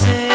say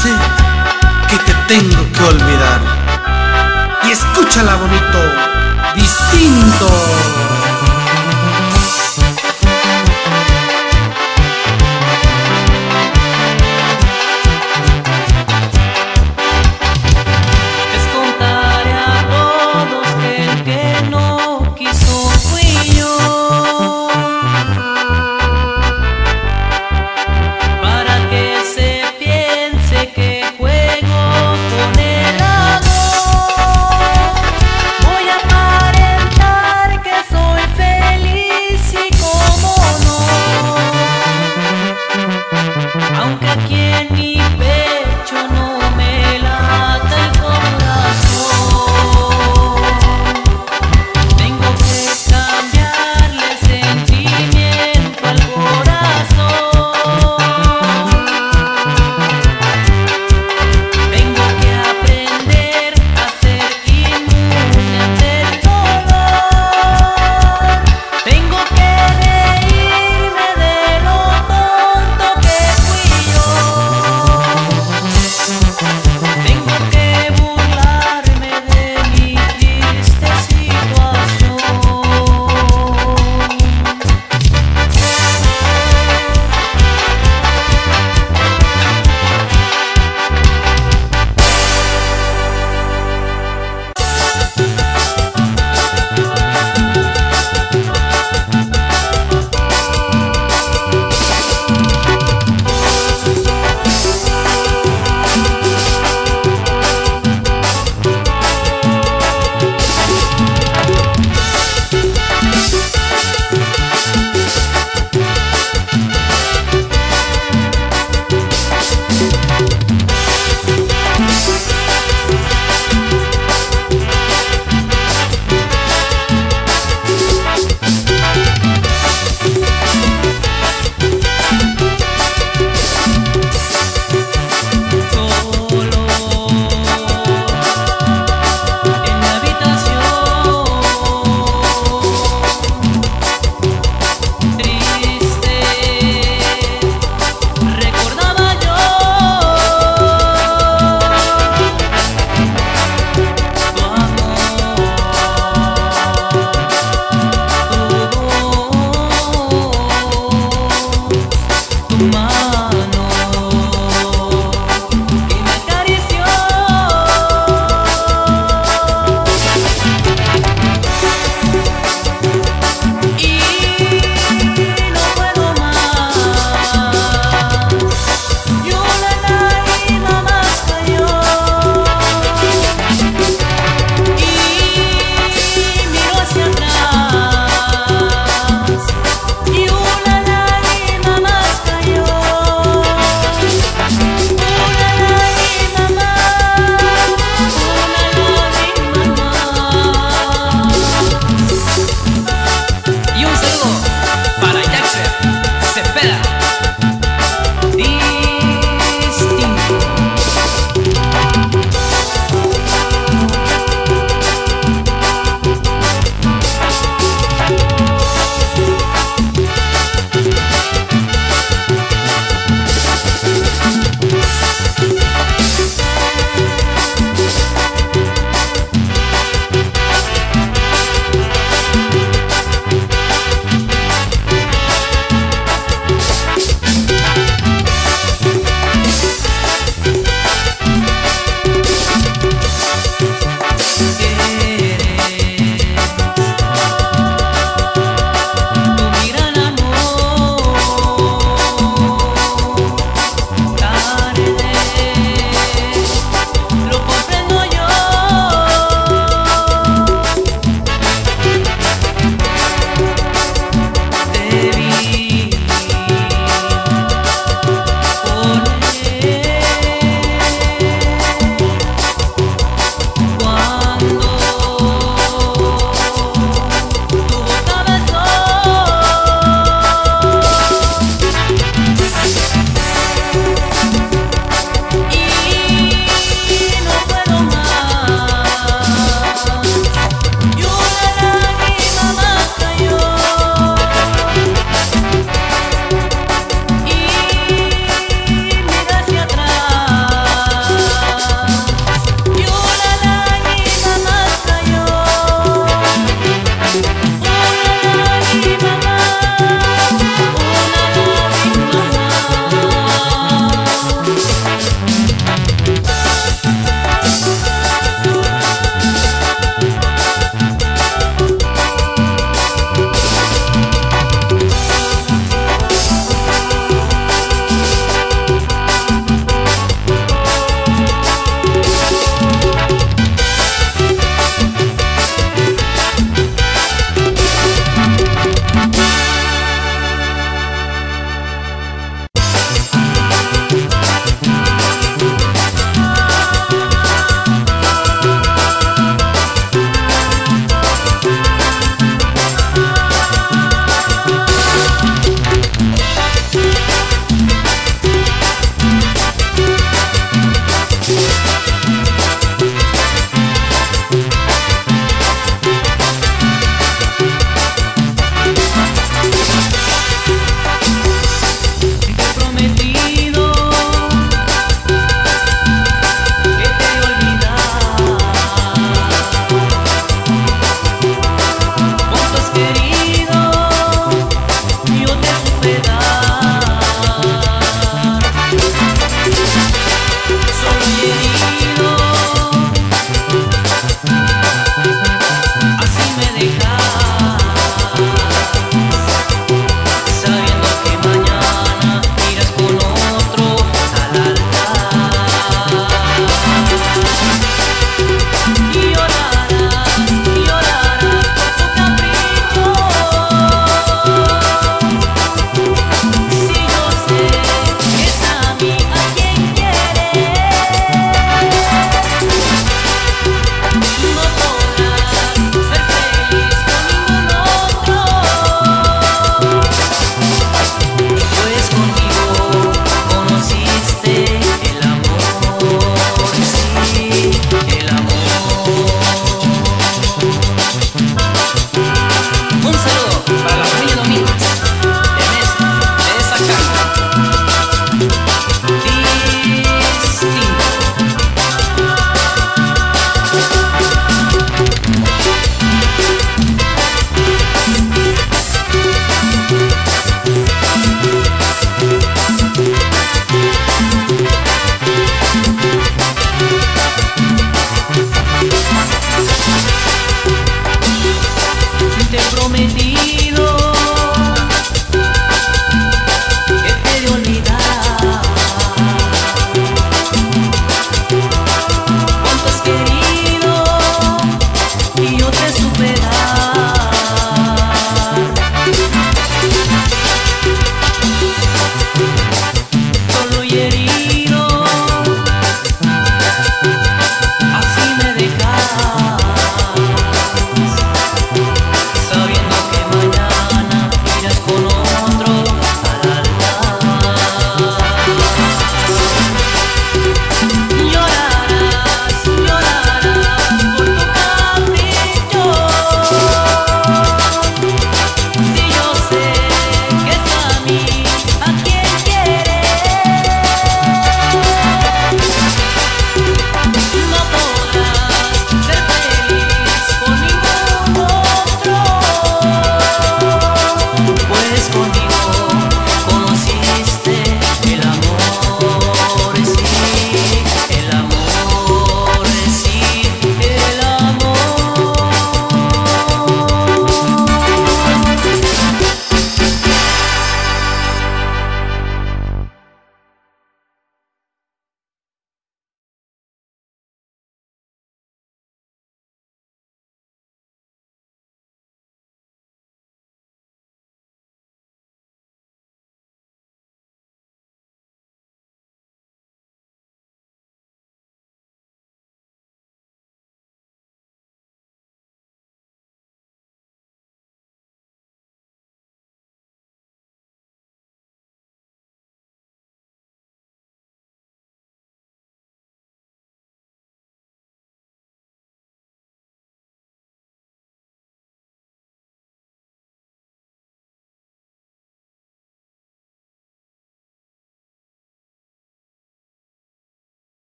hace que te tengo que olvidar. Y escúchala bonito, distinto.